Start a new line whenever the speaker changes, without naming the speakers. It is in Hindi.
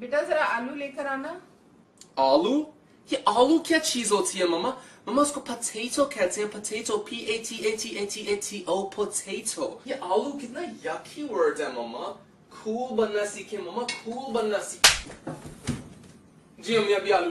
बेटा, जरा आलू लेकर आना।
आलू? ये आलू क्या चीज़ होती है, मम्मा? मम्मा, उसको पटेटो कहते हैं potato P A T A T A T A T O potato ये आलू कितना यकी वर्ड है, मम्मा। कूल बनना सीखे, मम्मा कूल बनना सीखे। जी, मम्मी, अभी आलू